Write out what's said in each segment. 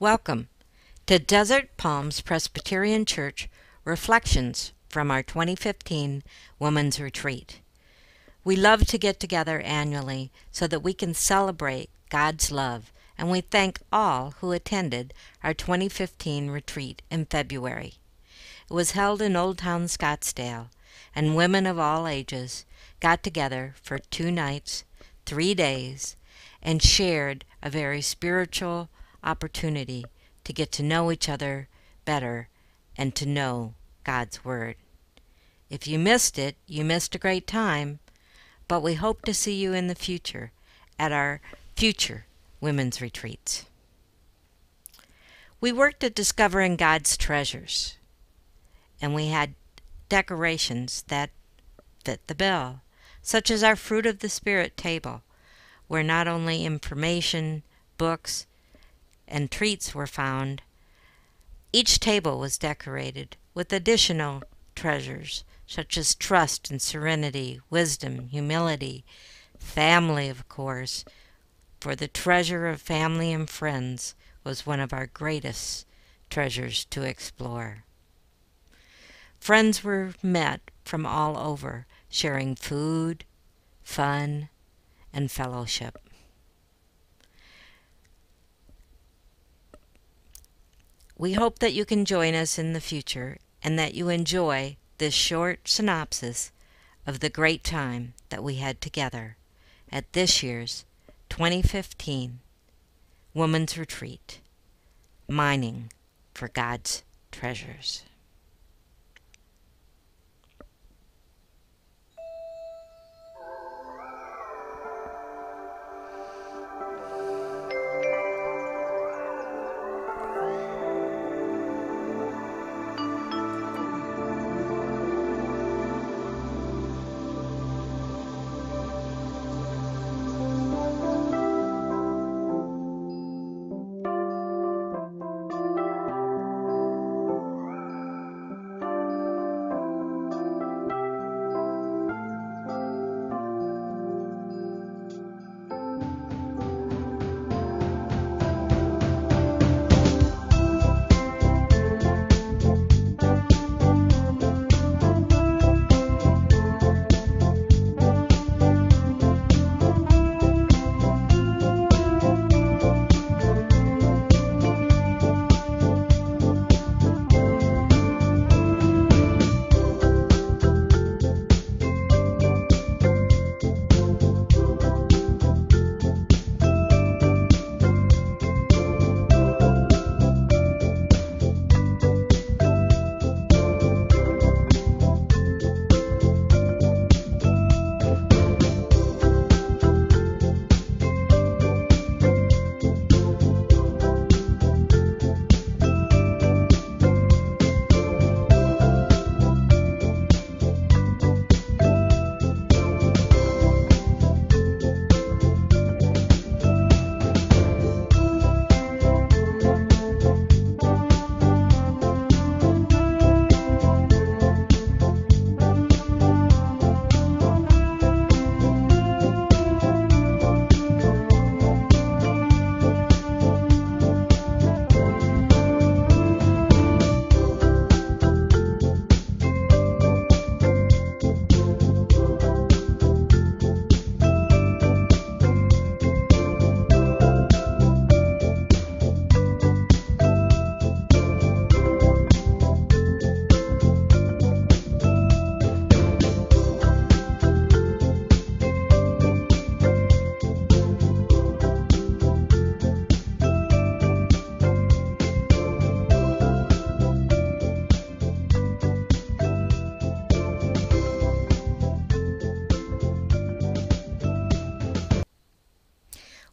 Welcome to Desert Palms Presbyterian Church Reflections from our 2015 Women's Retreat. We love to get together annually so that we can celebrate God's love, and we thank all who attended our 2015 retreat in February. It was held in Old Town Scottsdale, and women of all ages got together for two nights, three days, and shared a very spiritual opportunity to get to know each other better and to know God's Word. If you missed it, you missed a great time, but we hope to see you in the future at our future women's retreats. We worked at discovering God's treasures, and we had decorations that fit the bill, such as our Fruit of the Spirit table, where not only information, books, and treats were found, each table was decorated with additional treasures such as trust and serenity, wisdom, humility, family, of course, for the treasure of family and friends was one of our greatest treasures to explore. Friends were met from all over, sharing food, fun, and fellowship. We hope that you can join us in the future and that you enjoy this short synopsis of the great time that we had together at this year's 2015 Woman's Retreat Mining for God's Treasures.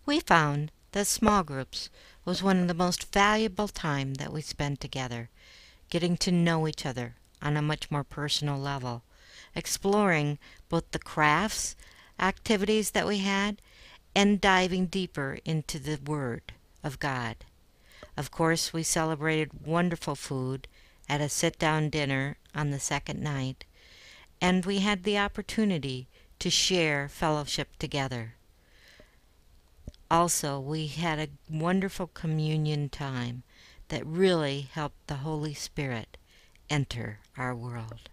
We found that small groups was one of the most valuable time that we spent together, getting to know each other on a much more personal level, exploring both the crafts, activities that we had, and diving deeper into the Word of God. Of course, we celebrated wonderful food at a sit down dinner on the second night, and we had the opportunity to share fellowship together. Also, we had a wonderful communion time that really helped the Holy Spirit enter our world.